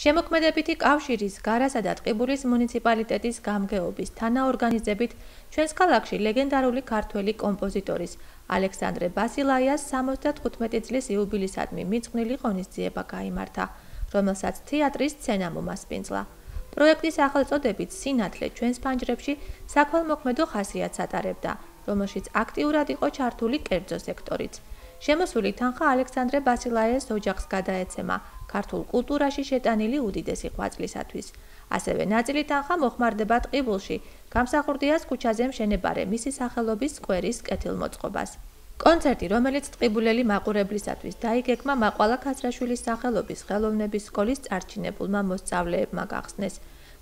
შემოქმედებითი კავშირის გარასა და ტყიბულის მუნიციპალიტეტის გამგეობის თანაორგანიზებით ჩვენს ქალაქში ლეგენდარული ქართველი კომპოზიტორის ალექსანდრე ბასილაიას 75 წლის იუბილისადმი მიწყვნილი ღონისძიება გამართა, რომელსაც თეატრის სცენა მომასპინძლა. პროექტის სახელწოდებით სინათლე ჩვენს ფანჯრებში საქველმოქმედო ხასიათს ატარებდა, რომელშიც აქტიურად იყო ჩართული კერძო სექტორიც. შემოსული თანხა ალექსანდრე ბასილაიას ოჯახს გადაეცემა ქართულ კულტურაში შეტანილი უდიდესი ყვაწლისათვის. ასევე ნაწილი თანხა მოხმარდება ტყიბულში, გამსახურდიას ქუჩაზე მშენებარე მისი სახელობის სკვერის კეთილმოწყობას. კონცერტი, რომელიც ტყიბულელი მაყურებლისათვის დაიგეგმა მაყვალა ქაცრაშვილის სახელობის ხელოვნების სკოლის წარჩინებულმა მოსწავლეებმა გახსნეს.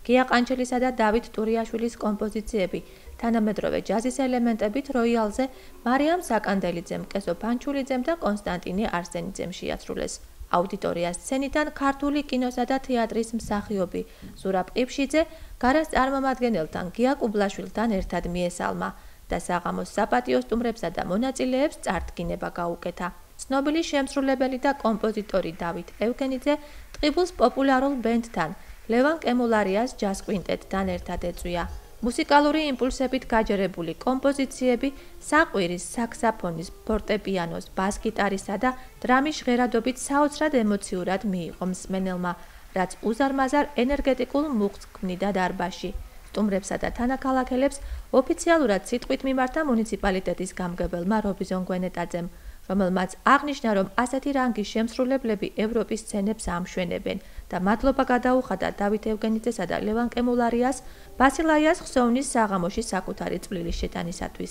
გია ყანჩელისა და დავით ტურიაშვილის კომპოზიციები თანამედროვე ჯაზის ელემენტებით როიალზე მარიამ საკანდელიძემ, კესო ფანჩულიძემ და კონსტანტინე არსენიძემ შეასრულეს. აუდიტორიას სცენიდან ქართული კინოსა და თეატრის მსახიობი ზურაბ ყიფშიძე გარას წარმომადგენელთან გია კუბლაშვილთან ერთად მიესალმა და საღამოს საპატიო სტუმრებსა და მონაწილეებს წარდგინება გაუკეთა. ცნობილი შემსრულებელი და კომპოზიტორი დავით ევგენიძე ტყიბულს პოპულარულ ბენდთან ლევან კემულარიას ჯაზ კვინტეტთან ერთად ეწვია. მუსიკალური იმპულსებით გაჯერებული კომპოზიციები საყვირის, საქსაფონის, ფორტეპიანოს, ბას-გიტარისა და დრამის ჟღერადობით საოცრად ემოციურად მიიღო მსმენელმა, რაც უზარმაზარ ენერგეტიკულ მუხტს ქმნიდა დარბაში. სტუმრებსა და თანაკალაკელებს ოფიციალურად სიტყვით მიმართა მუნიციპალიტეტის გამგებელმა რობიზონ გვენეტაძემ. რომელმაც აღნიშნა, რომ ასეთი რანგის შემსრულებლები ევროპის სცენებს ამშვენებენ და მადლობა გადაუხადა დავით ევგენიძესა და ლევან კემულარიას ბასილაიას ხსოვნის საღამოში საკუთარი წვლილის შეტანისათვის.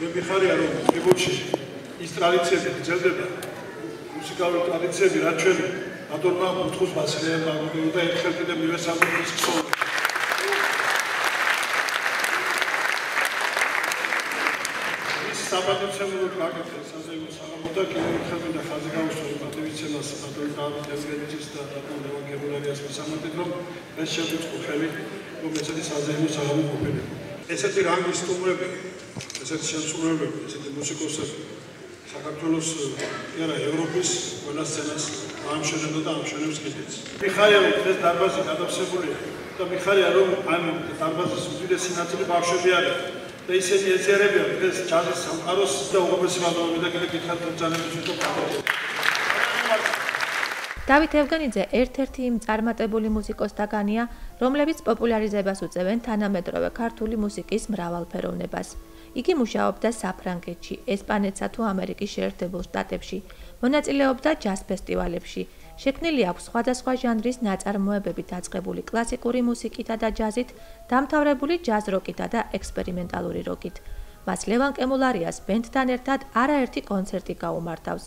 მე მიხარია რომ ტრიბუჩი ის ტრადიციები გრძელდება. მუსიკალური ტრადიციები რაც ჩვენ ბატონმა უთხოს ბასილაიას და ერთხელ კიდე მივესალმებით ხსოვნის საპატიცემულო კაკეთე საზეიმო საღამო და კიდევ ერთხელ ბატონ დავით ევგენიჩის და ბატონ ლევან გებულარიას მისამართით რომ ეს შევიწყო ხელი რომ ესეთი საზეიმო საღამო ყოფილიყო. ესეთი რანგის სტუმრები ესეთი შემსრულებლები ესეთი მუსიკოსები საქართველოს არა ევროპის ყველა სცენას ამშვენებდა და ამშვენებს კიდეც. მიხარია რომ ეს დარბაზი გადავსებულია. და მიხარია რომ ამ დარბაზის უდიდესი ნაწილი ბავშვები არის. და ისინი ეცერებიან დღეს ჯაზის სამყაროს და უღებესი მადლობა და კიდე კითხავთ ბრძანების უფრო დავით ევგენიძე ერთ-ერთი იმ წარმატებული მუსიკოსთაგანია, რომლებიც პოპულარიზებას უწევენ თანამედროვე ქართული მუსიკის მრავალფეროვნებას. იგი მუშაობდა საფრანგეთში, ესპანეთსა თუ ამერიკის შეერთებულ შტატებში, მონაწილეობდა ჯაზ ფესტივალებში, შექმნილი აქვს სხვადასხვა ჟანრის ნაწარმოებები დაწყებული კლასიკური მუსიკითა და ჯაზით, დამთავრებული ჯაზ როკითა და ექსპერიმენტალური როკით. მას ლევან კემულარიას ბენდთან ერთად არაერთი კონცერტი გაუმართავს.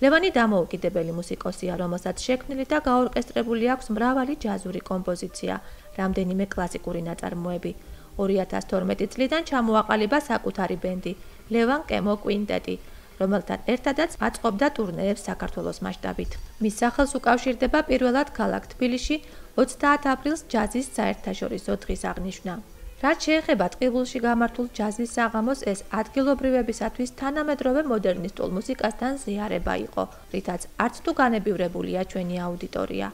ლევანი დამოუკიდებელი მუსიკოსია, რომელსაც შექმნილი და გაორკესტრებული აქვს მრავალი ჯაზური კომპოზიცია, რამდენიმე კლასიკური ნაწარმოები. 2012 წლიდან ჩამოაყალიბა საკუთარი ბენდი, ლევან კემო კვინტეტი. რომელთან ერთადაც აწყობდა ტურნეებს საქართველოს მასშტაბით. მის სახელს უკავშირდება პირველად ქალაქ თბილისში 30 აპრილს ჯაზის საერთაშორისო დღის აღნიშვნა. რაც შეეხება ტყიბულში გამართულ ჯაზის საღამოს, ეს ადგილობრივებისათვის თანამედროვე მოდერნისტულ მუსიკასთან ზიარება იყო, რითაც არც თუ განებივრებულია ჩვენი აუდიტორია.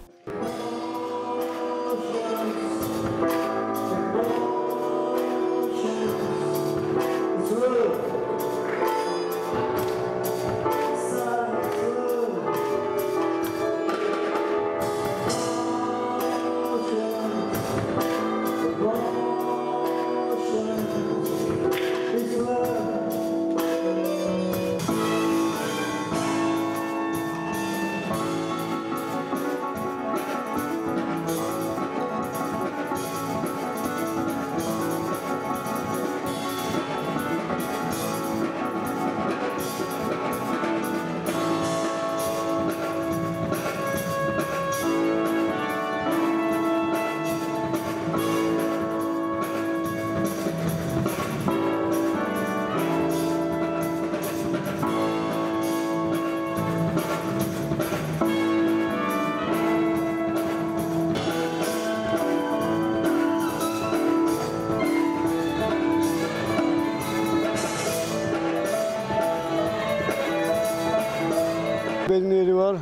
ბედნიერი ვარ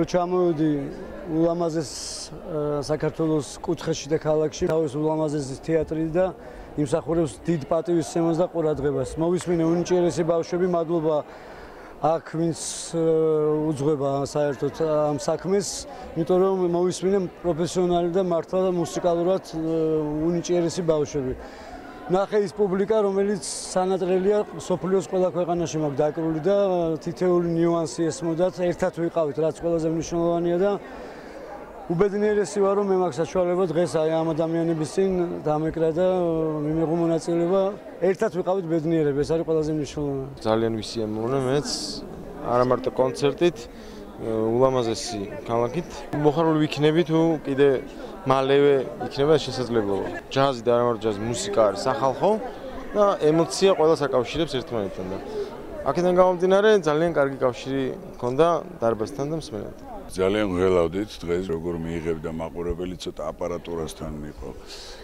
რო ჩამოვიდი ულამაზეს საქართველოს კუთხეში და ქალაქში თავის ულამაზეს თეატრი და იმსახურებს დიდ პატივისცემას და ყურადღებას. მოვისმინე უნიჭიერესი ბავშვები, მადლობა აქ ვინც უძღვება საერთოდ ამ საქმეს, იმიტომ რომ მოვისმინე პროფესიონალი და მართლა მუსიკალურად უნიჭიერესი ბავშვები. ნახე ის პუბლიკა, რომელიც სანატრელია სოფლიოს ყველა ქვეყანაში მაგ დაკრული და თითეული ნიუანსი ესმოდათ, ერთად ვიყავით, რაც ყველაზე მნიშვნელოვანია და უბედნიერესი ვარ რომ მე მაგ საშუალება დღეს აი ამ ადამიანების წინ დამეკრა და მიმიღო მონაწილეობა. ერთად ვიყავით ბედნიერები ეს არის ყველაზე მნიშვნელოვანი. ძალიან ვისიამოვნე მეც. არა მარტო კონცერტით ულამაზესი ქალაქით. მოხარული ვიქნები თუ კიდე მალევე იქნება შესაძლებლობა? ჯაზი და არა მარტო ჯაზი მუსიკა არის სახალხო და ემოცია ყველა საკავშირებს ერთმანეთთან და აქედან გამომდინარე ძალიან კარგი კავშირი მქონდა დარბაზთან და მსმენელთან. ძალიან ველავდით დღეს როგორ მიიღებდა მაყურებელი ცოტა აპარატურასთან იყო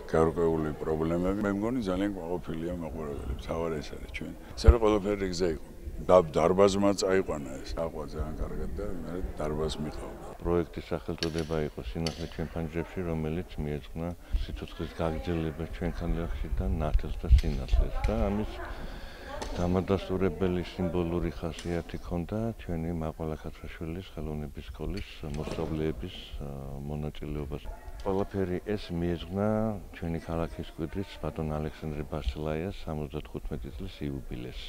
გარკვეული პრობლემები. მე მგონი ძალიან ყოფილია მაყურებელი თავარ ეს არის ჩვენ ეს არის ყველაფერი გზა იყო და დარბაზმა წაიყვანა ეს აყვა ძალიან კარგად და მე დარბაზ მიყავდა პროექტის სახელწოდება იყო სინახე ჩვენ ფანჯრებში რომელიც მიეძღვნა სიცოცხლის გაგრძელებას ჩვენ ქალაქში და ნათელს და სინათლეს და ამის დამადასტურებელი სიმბოლური ხასიათი ქონდა ჩვენი მაყვალა ქატრაშვილის ხელოვნების სკოლის მოსწავლეების მონაწილეობას. ყველაფერი ეს მიეძღვნა ჩვენი ქალაქის კვიდრის ბატონ ალექსანდრე ბასილაიას 75 წლის იუბილეს.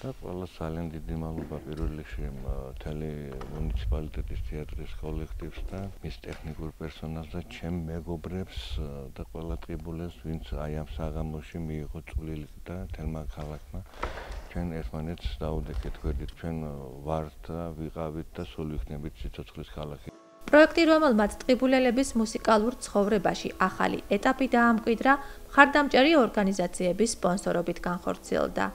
და ყველა ძალიან დიდი მადლობა პირველ რიგში მთელი მუნიციპალიტეტის თეატრის კოლექტივს და მის ტექნიკურ პერსონალს და ჩემ მეგობრებს და ყველა ტყიბულებს ვინც აი ამ საღამოში მიიღო წვლილი და თელმა ქალაქმა ჩვენ ერთმანეთს დაუდექეთ გვერდით ჩვენ ვართ და ვიყავით და სულ ვიქნებით სიცოცხლის ქალაქი პროექტი, რომელმაც ტყიბულელების მუსიკალურ ცხოვრებაში ახალი ეტაპი დაამკვიდრა, ხარდამჭერი ორგანიზაციების სპონსორობით განხორციელდა.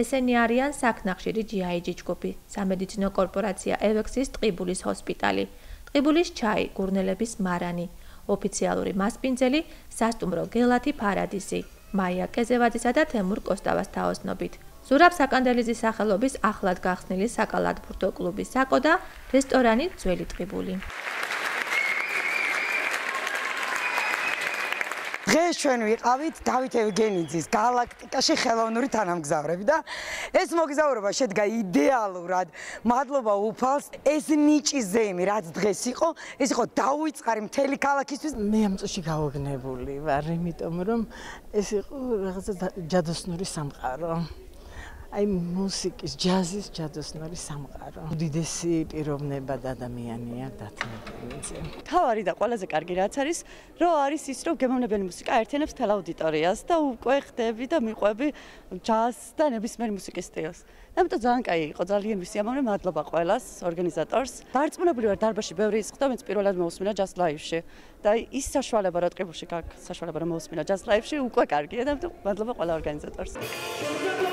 ესენი არიან საქნახშირი GIG ჯგუფი, სამედიცინო კორპორაცია Evexis ტყიბულის ჰოსპიტალი, ტყიბულის ჩაი, გურნელების მარანი, ოფიციალური მასპინძელი სასტუმრო გელათი ფარადისი, მაია კეზევაძისა და თემურ კოსტავას თაოსნობით. ზურაბ საკანდელიძის სახელობის ახლად გახსნილი საკალათბურთო კლუბის საკო და რესტორანი ძველი ტყიბული. დღეს ჩვენ ვიყავით დავით ევგენიძის galaktikაში ხელოვნური თანამგზავრები და ეს მოგზაურობა შედგა იდეალურად. მადლობა უფალს. ეს ნიჭიზეიმი რაც დღეს იყო, ეს იყო დაუიწყარი მთელი ქალაქისთვის. მე ამ წუთში გავოგნებული ვარ, იმიტომ რომ ეს იყო რაღაცა ჯადოსნური სამყარო. აი მუსიკის, ჯაზის ჯადოსნური სამყარო. უდიდესი პიროვნება და ადამიანია დათმობიძე. თავარი და ყველაზე კარგი რაც არის, რომ არის ის, რომ გემოვნებელი მუსიკა აერთიანებს თელ აუდიტორიას და უკვე ხდები და მიყვები ჯაზს და ნებისმიერ მუსიკის სტილს. ამიტომ ძალიან კაი იყო, ძალიან ვისიამოვნე, მადლობა ყველას, ორგანიზატორს. დარწმუნებული ვარ, დარბაში ბევრი ის ხდა, მეც პირველად მოვსმინა ჯაზ ლაივში და ის საშუალება რა ტყიბულში გაქვს, საშუალება რომ მოვსმინა ჯაზ ლაივში უკვე კარგია და ამიტომ მადლობა ყველა ორგანიზატორს. Thank you.